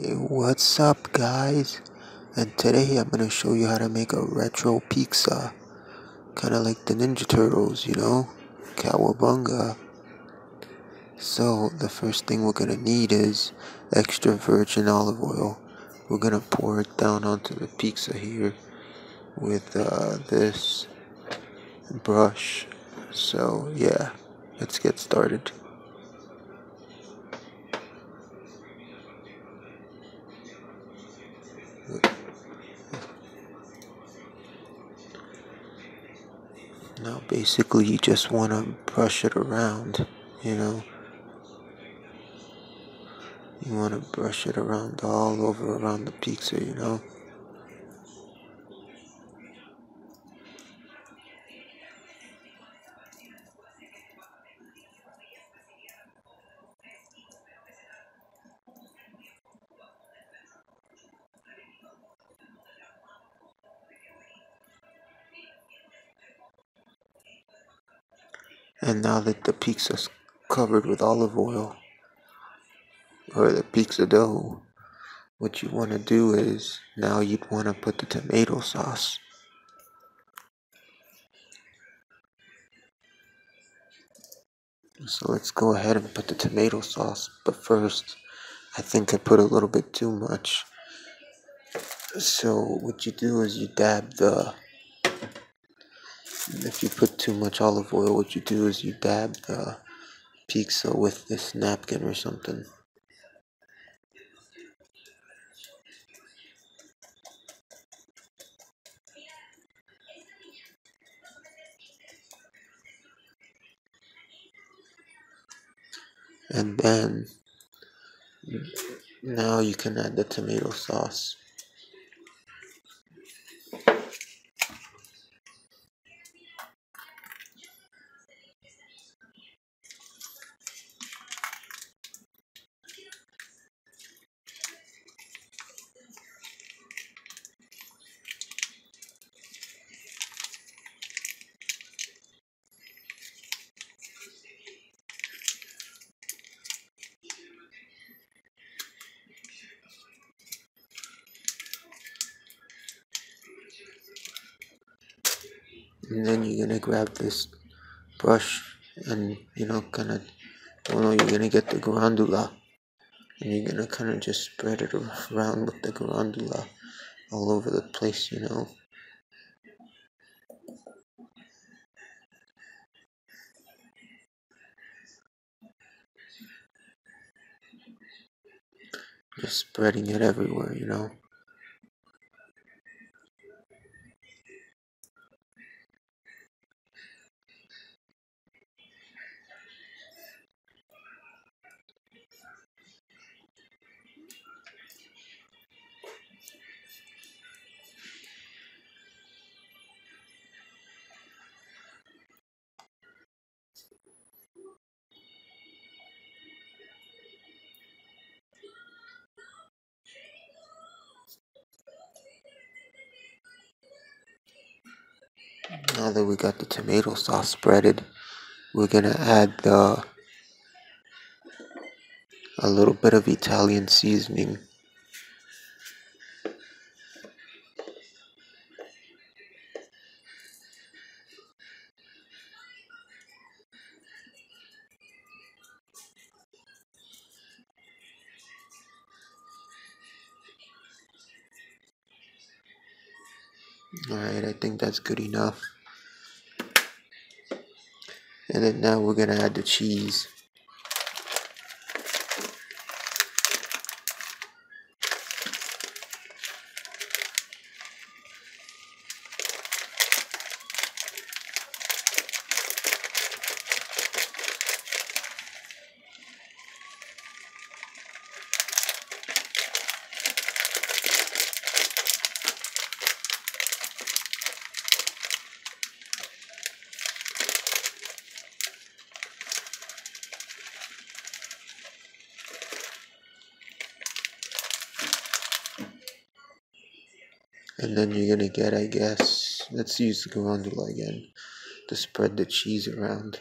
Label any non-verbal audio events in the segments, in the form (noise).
What's up guys? And today I'm gonna show you how to make a retro pizza. Kinda like the Ninja Turtles, you know? Cowabunga. So the first thing we're gonna need is extra virgin olive oil. We're gonna pour it down onto the pizza here with uh, this brush. So yeah, let's get started. Now, basically, you just want to brush it around, you know. You want to brush it around all over around the pizza, you know. And now that the pizza's covered with olive oil, or the pizza dough, what you want to do is now you'd want to put the tomato sauce. So let's go ahead and put the tomato sauce, but first, I think I put a little bit too much. So what you do is you dab the if you put too much olive oil, what you do is you dab the pizza with this napkin or something. And then now you can add the tomato sauce. And then you're gonna grab this brush and you know kind of oh no you're gonna get the grandula and you're gonna kind of just spread it around with the grandula all over the place you know. Just spreading it everywhere you know Now that we got the tomato sauce spreaded, we're gonna add the a little bit of Italian seasoning. Alright, I think that's good enough. And then now we're gonna add the cheese. And then you're gonna get, I guess, let's use the grandula again to spread the cheese around.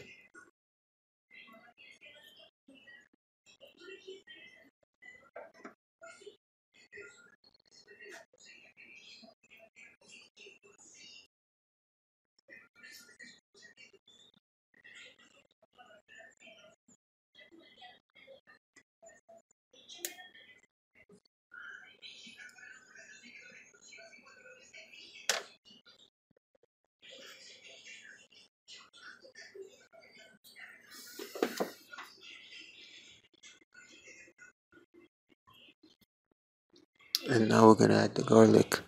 And now we're gonna add the garlic.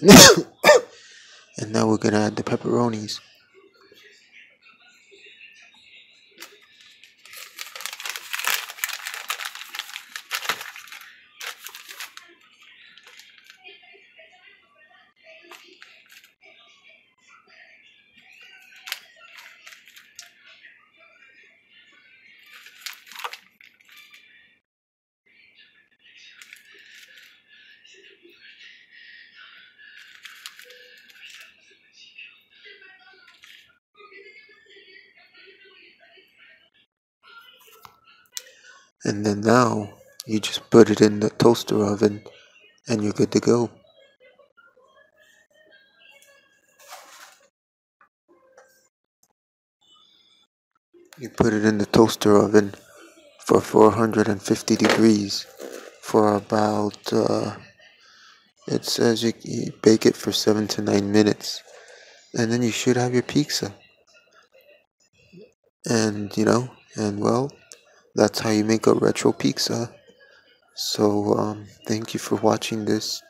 (coughs) and now we're gonna add the pepperonis. And then now you just put it in the toaster oven and you're good to go. You put it in the toaster oven for 450 degrees for about, uh, it says you, you bake it for 7 to 9 minutes. And then you should have your pizza. And, you know, and well, that's how you make a retro pizza. So, um, thank you for watching this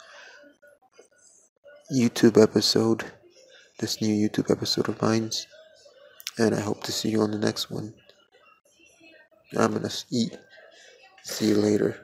YouTube episode, this new YouTube episode of mine. And I hope to see you on the next one. I'm gonna eat. See you later.